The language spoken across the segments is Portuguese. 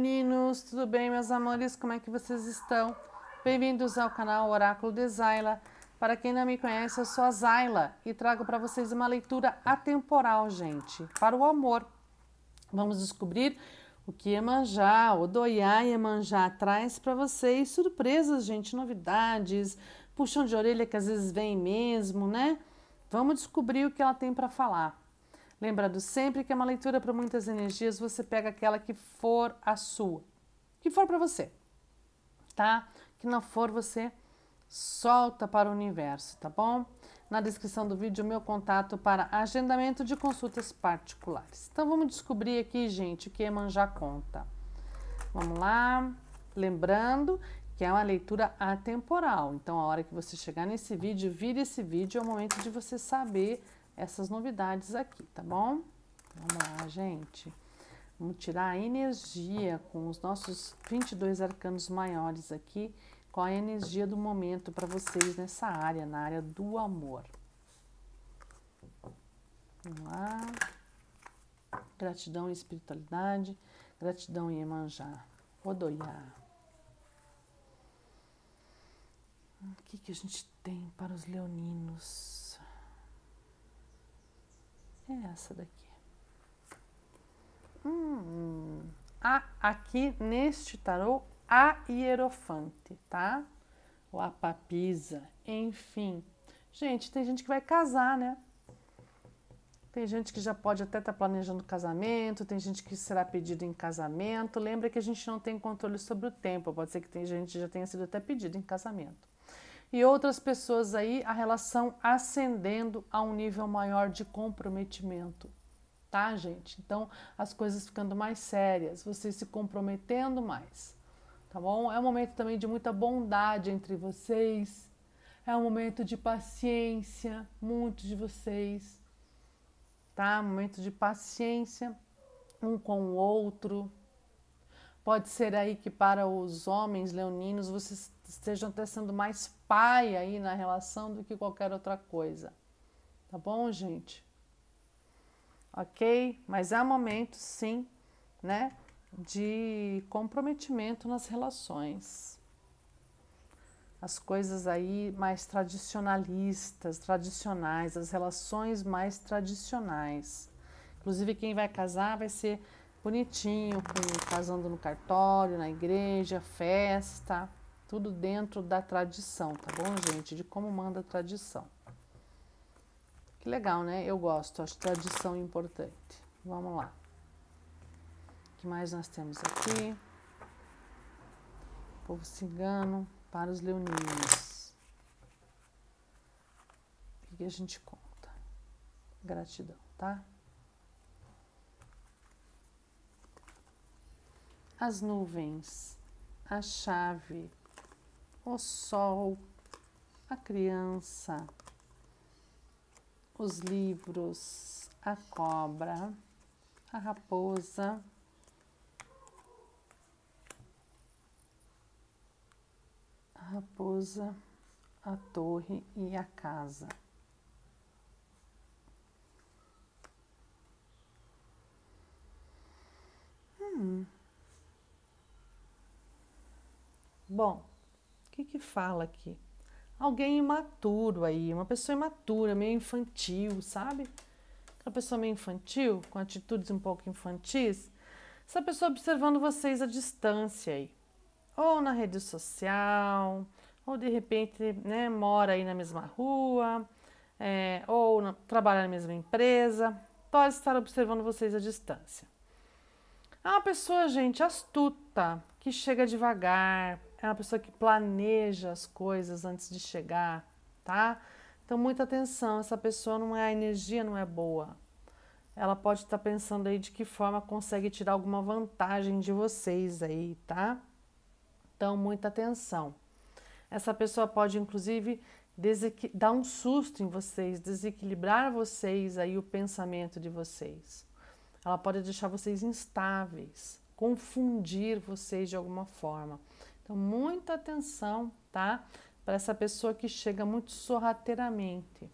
leoninos, tudo bem, meus amores? Como é que vocês estão? Bem-vindos ao canal Oráculo de Zayla. Para quem não me conhece, eu sou a Zayla e trago para vocês uma leitura atemporal, gente, para o amor. Vamos descobrir o que Iemanjá, Odoiá Iemanjá traz para vocês. Surpresas, gente, novidades, puxão de orelha que às vezes vem mesmo, né? Vamos descobrir o que ela tem para falar. Lembrando sempre que é uma leitura para muitas energias, você pega aquela que for a sua, que for para você, tá? Que não for, você solta para o universo, tá bom? Na descrição do vídeo, meu contato para agendamento de consultas particulares. Então, vamos descobrir aqui, gente, o que Emanjá conta. Vamos lá. Lembrando que é uma leitura atemporal. Então, a hora que você chegar nesse vídeo, vire esse vídeo, é o momento de você saber essas novidades aqui, tá bom? Vamos lá, gente. Vamos tirar a energia com os nossos 22 arcanos maiores aqui, qual a energia do momento para vocês nessa área, na área do amor. Vamos lá. Gratidão e espiritualidade, gratidão e Emanjá, Odoiá. O que, que a gente tem para os leoninos? É essa daqui. Hum, a, aqui neste tarô, a hierofante, tá? Ou a papisa, enfim. Gente, tem gente que vai casar, né? Tem gente que já pode até estar tá planejando casamento, tem gente que será pedido em casamento. Lembra que a gente não tem controle sobre o tempo, pode ser que tem gente que já tenha sido até pedido em casamento e outras pessoas aí a relação ascendendo a um nível maior de comprometimento, tá, gente? Então as coisas ficando mais sérias, vocês se comprometendo mais, tá bom? É um momento também de muita bondade entre vocês, é um momento de paciência, muitos de vocês, tá? Um momento de paciência um com o outro. Pode ser aí que para os homens leoninos vocês estejam até sendo mais pai aí na relação do que qualquer outra coisa. Tá bom, gente? Ok? Mas é um momento, sim, né? De comprometimento nas relações. As coisas aí mais tradicionalistas, tradicionais, as relações mais tradicionais. Inclusive, quem vai casar vai ser bonitinho, com, casando no cartório, na igreja, festa tudo dentro da tradição, tá bom, gente? De como manda a tradição. Que legal, né? Eu gosto, acho tradição importante. Vamos lá. O que mais nós temos aqui? Povo cigano para os leoninos. O que a gente conta? Gratidão, tá? As nuvens, a chave, o sol, a criança, os livros, a cobra, a raposa, a raposa, a torre e a casa. Hum. Bom, que, que fala aqui? Alguém imaturo aí, uma pessoa imatura, meio infantil, sabe? Aquela pessoa meio infantil, com atitudes um pouco infantis. Essa pessoa observando vocês à distância aí. Ou na rede social, ou de repente né, mora aí na mesma rua, é, ou na, trabalha na mesma empresa. Pode estar observando vocês à distância. É uma pessoa, gente, astuta, que chega devagar, é uma pessoa que planeja as coisas antes de chegar, tá? Então, muita atenção, essa pessoa não é, a energia não é boa. Ela pode estar pensando aí de que forma consegue tirar alguma vantagem de vocês aí, tá? Então, muita atenção. Essa pessoa pode, inclusive, dar um susto em vocês, desequilibrar vocês aí o pensamento de vocês. Ela pode deixar vocês instáveis, confundir vocês de alguma forma. Então, muita atenção, tá? Para essa pessoa que chega muito sorrateiramente.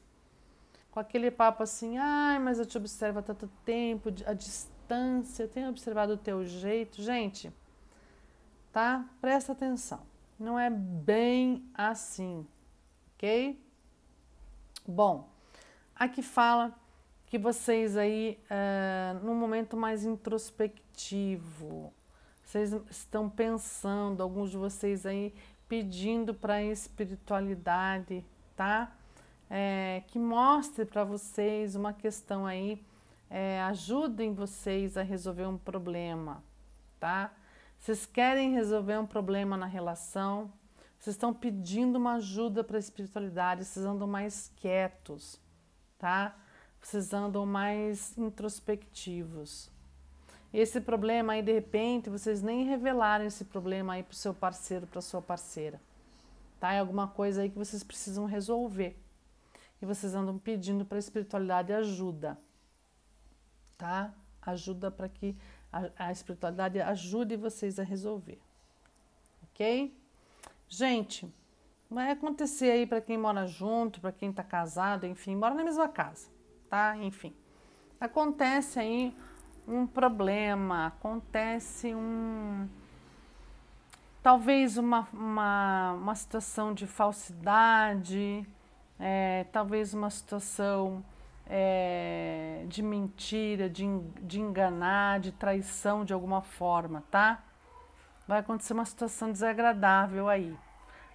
Com aquele papo assim, ai, mas eu te observo há tanto tempo, a distância, eu tenho observado o teu jeito. Gente, tá? Presta atenção. Não é bem assim, ok? Bom, aqui fala que vocês aí, uh, num momento mais introspectivo, vocês estão pensando, alguns de vocês aí pedindo para a espiritualidade, tá? É, que mostre para vocês uma questão aí, é, ajudem vocês a resolver um problema, tá? Vocês querem resolver um problema na relação, vocês estão pedindo uma ajuda para a espiritualidade, vocês andam mais quietos, tá? Vocês andam mais introspectivos. Esse problema aí, de repente, vocês nem revelaram esse problema aí para o seu parceiro, para sua parceira. Tá? É alguma coisa aí que vocês precisam resolver. E vocês andam pedindo para a espiritualidade ajuda. Tá? Ajuda para que a, a espiritualidade ajude vocês a resolver. Ok? Gente, vai acontecer aí para quem mora junto, para quem está casado, enfim, mora na mesma casa, tá? Enfim, acontece aí um problema, acontece um. Talvez uma, uma, uma situação de falsidade, é, talvez uma situação é, de mentira, de, de enganar, de traição de alguma forma, tá? Vai acontecer uma situação desagradável aí.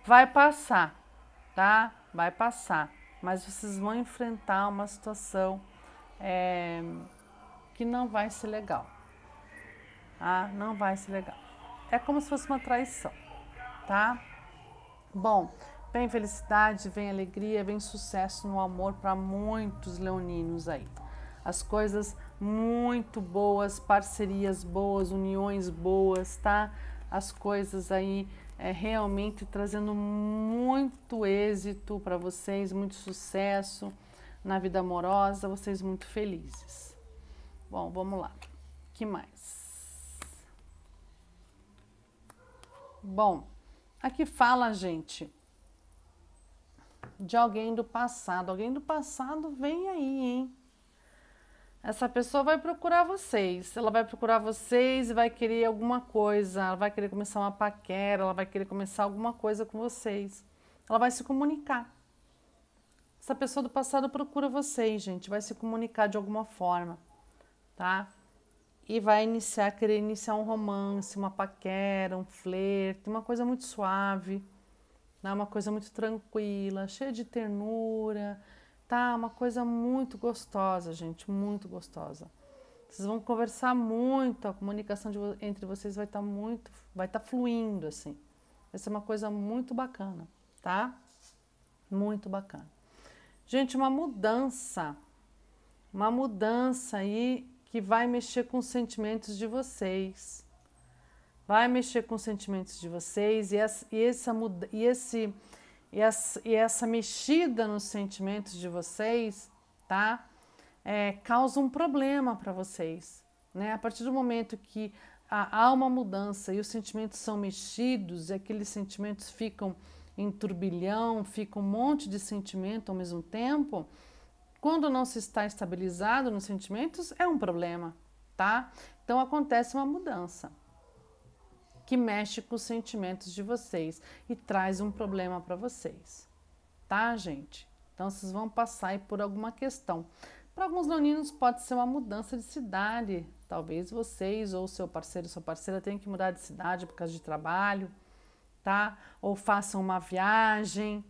Vai passar, tá? Vai passar. Mas vocês vão enfrentar uma situação é, que não vai ser legal. Ah, não vai ser legal. É como se fosse uma traição, tá? Bom, vem felicidade, vem alegria, vem sucesso no amor para muitos leoninos aí. As coisas muito boas, parcerias boas, uniões boas, tá? As coisas aí é, realmente trazendo muito êxito para vocês, muito sucesso na vida amorosa, vocês muito felizes. Bom, vamos lá. que mais? Bom, aqui fala, gente, de alguém do passado. Alguém do passado vem aí, hein? Essa pessoa vai procurar vocês. Ela vai procurar vocês e vai querer alguma coisa. Ela vai querer começar uma paquera, ela vai querer começar alguma coisa com vocês. Ela vai se comunicar. Essa pessoa do passado procura vocês, gente, vai se comunicar de alguma forma tá? E vai iniciar, querer iniciar um romance, uma paquera, um flerte, uma coisa muito suave, né? uma coisa muito tranquila, cheia de ternura, tá? Uma coisa muito gostosa, gente, muito gostosa. Vocês vão conversar muito, a comunicação de, entre vocês vai estar tá muito, vai estar tá fluindo assim. Vai ser uma coisa muito bacana, tá? Muito bacana. Gente, uma mudança, uma mudança aí que vai mexer com os sentimentos de vocês. Vai mexer com os sentimentos de vocês e essa, e essa, e esse, e essa, e essa mexida nos sentimentos de vocês, tá? É, causa um problema para vocês. Né? A partir do momento que há uma mudança e os sentimentos são mexidos e aqueles sentimentos ficam em turbilhão, fica um monte de sentimento ao mesmo tempo, quando não se está estabilizado nos sentimentos, é um problema, tá? Então acontece uma mudança que mexe com os sentimentos de vocês e traz um problema para vocês, tá, gente? Então vocês vão passar por alguma questão. Para alguns leoninos pode ser uma mudança de cidade. Talvez vocês ou seu parceiro, sua parceira tenham que mudar de cidade por causa de trabalho, tá? Ou façam uma viagem,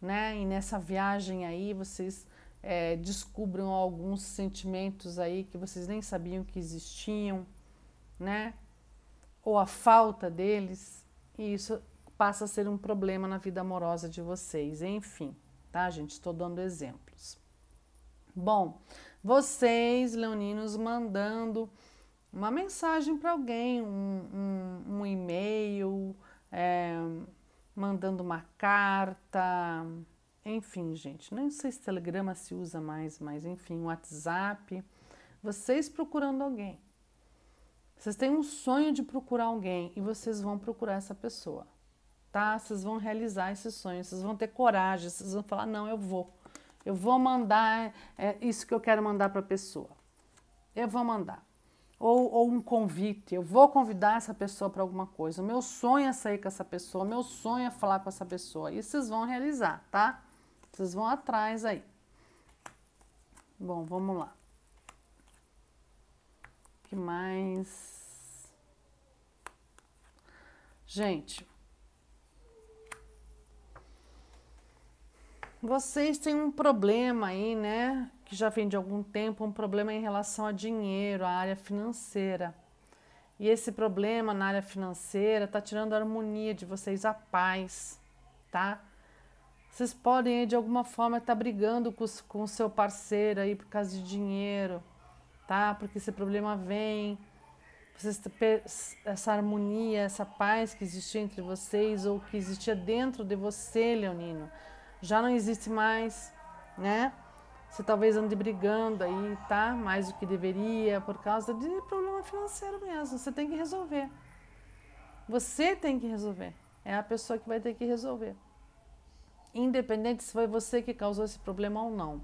né? E nessa viagem aí vocês é, descubram alguns sentimentos aí que vocês nem sabiam que existiam, né? Ou a falta deles, e isso passa a ser um problema na vida amorosa de vocês. Enfim, tá, gente? Estou dando exemplos. Bom, vocês, leoninos, mandando uma mensagem para alguém, um, um, um e-mail, é, mandando uma carta, enfim, gente, nem sei se Telegrama se usa mais, mas enfim, WhatsApp. Vocês procurando alguém. Vocês têm um sonho de procurar alguém e vocês vão procurar essa pessoa, tá? Vocês vão realizar esse sonho, vocês vão ter coragem, vocês vão falar: não, eu vou. Eu vou mandar é, isso que eu quero mandar para a pessoa. Eu vou mandar. ou, ou um convite. Eu vou convidar essa pessoa para alguma coisa. O meu sonho é sair com essa pessoa, meu sonho é falar com essa pessoa. E vocês vão realizar, tá? Vocês vão atrás aí. Bom, vamos lá. O que mais? Gente, vocês têm um problema aí, né? Que já vem de algum tempo, um problema em relação a dinheiro, a área financeira. E esse problema na área financeira tá tirando a harmonia de vocês, a paz, tá? Vocês podem de alguma forma estar tá brigando com, com o seu parceiro aí por causa de dinheiro, tá? Porque esse problema vem vocês, essa harmonia, essa paz que existia entre vocês ou que existia dentro de você, Leonino, já não existe mais, né? Você talvez ande brigando aí, tá? Mais do que deveria por causa de problema financeiro mesmo. Você tem que resolver. Você tem que resolver. É a pessoa que vai ter que resolver. Independente se foi você que causou esse problema ou não.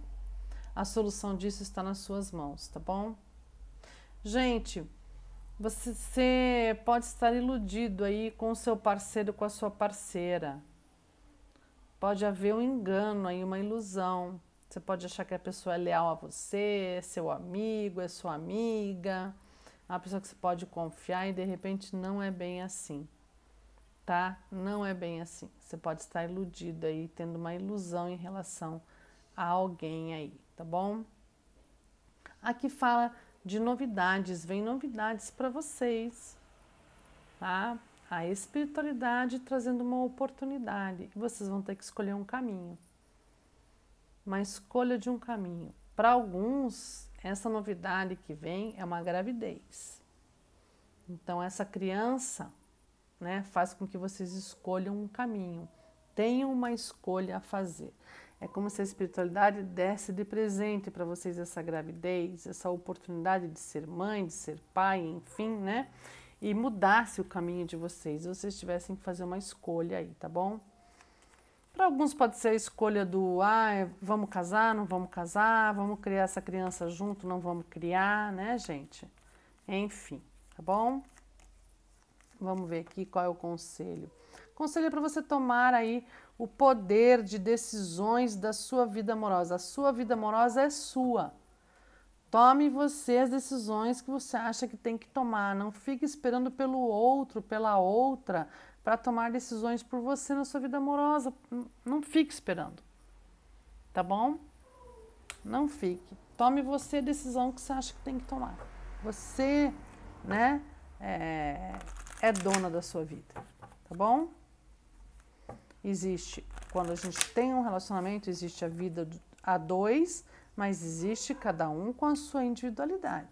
A solução disso está nas suas mãos, tá bom? Gente, você pode estar iludido aí com o seu parceiro, com a sua parceira. Pode haver um engano aí, uma ilusão. Você pode achar que a pessoa é leal a você, é seu amigo, é sua amiga, uma pessoa que você pode confiar e de repente não é bem assim, tá? Não é bem assim. Você pode estar iludido aí, tendo uma ilusão em relação a alguém aí, tá bom? Aqui fala de novidades, vem novidades para vocês, tá? A espiritualidade trazendo uma oportunidade e vocês vão ter que escolher um caminho. Uma escolha de um caminho. Para alguns, essa novidade que vem é uma gravidez. Então, essa criança né, faz com que vocês escolham um caminho, tenham uma escolha a fazer. É como se a espiritualidade desse de presente para vocês essa gravidez, essa oportunidade de ser mãe, de ser pai, enfim, né? E mudasse o caminho de vocês, vocês tivessem que fazer uma escolha aí, tá bom? Para alguns pode ser a escolha do ah, vamos casar, não vamos casar, vamos criar essa criança junto, não vamos criar, né, gente? Enfim, tá bom? Vamos ver aqui qual é o conselho. Conselho é para você tomar aí o poder de decisões da sua vida amorosa. A sua vida amorosa é sua. Tome você as decisões que você acha que tem que tomar. Não fique esperando pelo outro, pela outra, para tomar decisões por você na sua vida amorosa. Não fique esperando. Tá bom? Não fique. Tome você a decisão que você acha que tem que tomar. Você, né, é, é dona da sua vida. Tá bom? Existe, quando a gente tem um relacionamento, existe a vida a dois, mas existe cada um com a sua individualidade.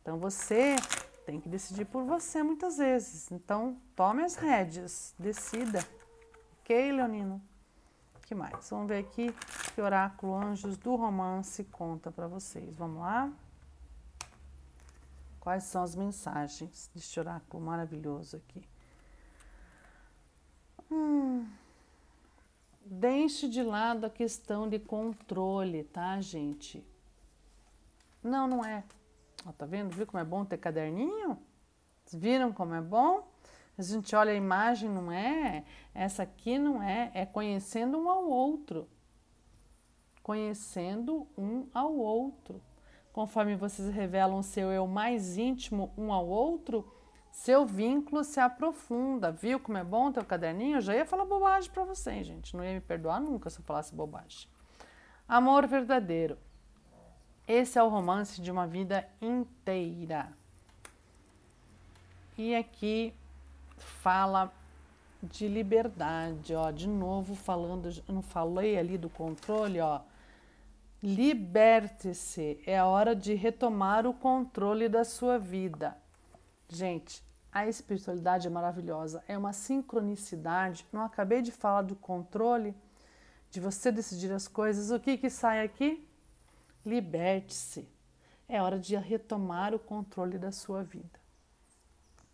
Então você tem que decidir por você muitas vezes. Então tome as rédeas, decida. Ok, Leonino? que mais? Vamos ver aqui que oráculo Anjos do Romance conta para vocês. Vamos lá? Quais são as mensagens deste oráculo maravilhoso aqui? Hum, deixe de lado a questão de controle, tá, gente? Não, não é. Ó, tá vendo? Viu como é bom ter caderninho? Viram como é bom? A gente olha a imagem, não é? Essa aqui não é. É conhecendo um ao outro. Conhecendo um ao outro. Conforme vocês revelam seu eu mais íntimo um ao outro, seu vínculo se aprofunda. Viu como é bom teu caderninho? Eu já ia falar bobagem para vocês, gente. Não ia me perdoar nunca se eu falasse bobagem. Amor verdadeiro. Esse é o romance de uma vida inteira. E aqui fala de liberdade, ó, de novo falando, não falei ali do controle, ó. Liberte-se, é a hora de retomar o controle da sua vida. Gente, a espiritualidade é maravilhosa, é uma sincronicidade. Não acabei de falar do controle, de você decidir as coisas. O que que sai aqui? Liberte-se. É hora de retomar o controle da sua vida.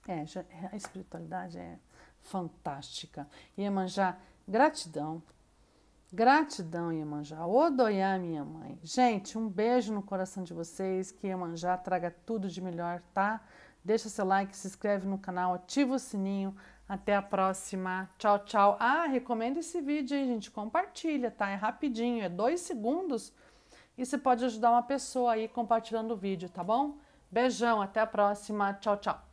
É, a espiritualidade é fantástica. Iemanjá, gratidão. Gratidão, Iemanjá. Odoiá, minha mãe. Gente, um beijo no coração de vocês. Que Iemanjá traga tudo de melhor, tá? Deixa seu like, se inscreve no canal, ativa o sininho. Até a próxima. Tchau, tchau. Ah, recomenda esse vídeo aí, gente. Compartilha, tá? É rapidinho, é dois segundos. E você pode ajudar uma pessoa aí compartilhando o vídeo, tá bom? Beijão, até a próxima. Tchau, tchau.